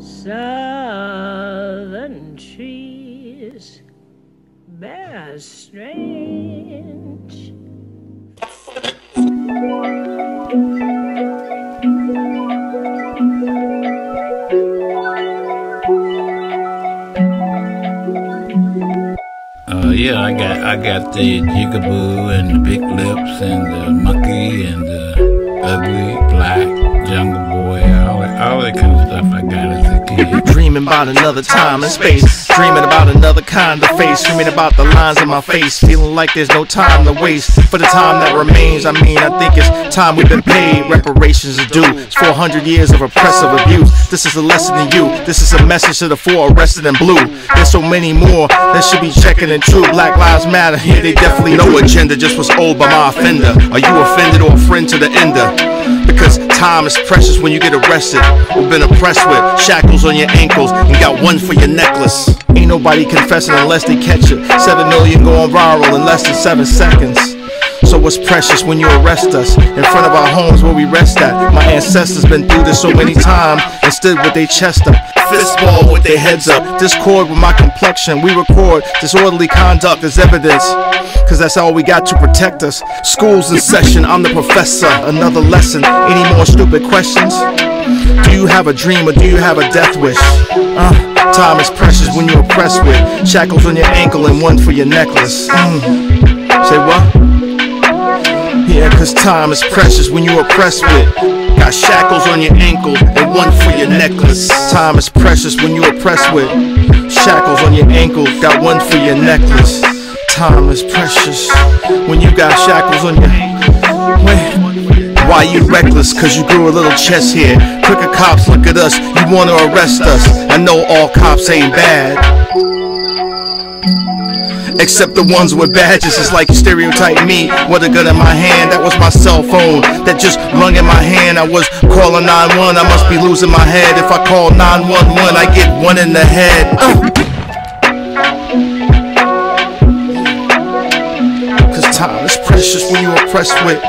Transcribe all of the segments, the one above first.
Southern trees bear strange. Uh, yeah, I got I got the jigaboo and the big lips and the monkey and the ugly black jungle boy, all, all that kind of about another time and space. Dreaming about another kind of face. Dreaming about the lines in my face. Feeling like there's no time to waste. For the time that remains, I mean, I think it's time we've been paid. Reparations are due. It's 400 years of oppressive abuse. This is a lesson to you. This is a message to the four arrested in blue. There's so many more that should be checking and true. Black Lives Matter. Here they definitely no agenda. Just was old by my offender. Are you offended or a friend to the ender? Because time is precious when you get arrested or been oppressed with shackles on your ankles and got one for your necklace. Ain't nobody confessing unless they catch it. Seven million going viral in less than seven seconds. So what's precious when you arrest us in front of our homes where we rest at? My ancestors been through this so many times and stood with their chest up, fistball with their heads up, discord with my complexion. We record disorderly conduct as evidence, cause that's all we got to protect us. School's in session, I'm the professor. Another lesson. Any more stupid questions? Do you have a dream or do you have a death wish? Uh, time is precious when you're oppressed with shackles on your ankle and one for your necklace. Mm. Say what? Yeah, cause time is precious when you're oppressed with. Got shackles on your ankle and one for your necklace. Time is precious when you're oppressed with. Shackles on your ankle, got one for your necklace. Time is precious when you got shackles on your Wait. Why you reckless? Cause you grew a little chest hair. Crooked cops look at us, you wanna arrest us. I know all cops ain't bad. Except the ones with badges, it's like you stereotype me with a gun in my hand. That was my cell phone that just rung in my hand. I was calling 911, I must be losing my head. If I call 911, I get one in the head. Uh. Cause time is precious when you're oppressed with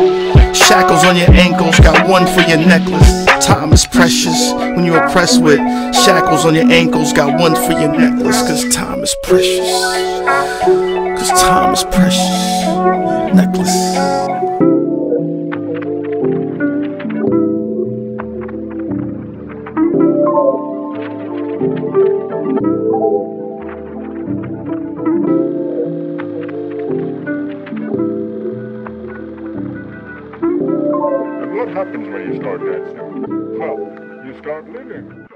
shackles on your ankles, got one for your necklace. Time is precious when you're oppressed with shackles on your ankles, got one for your necklace. Cause time is precious. Cause time is precious. Necklace. And what happens when you start dancing? Well, you start living.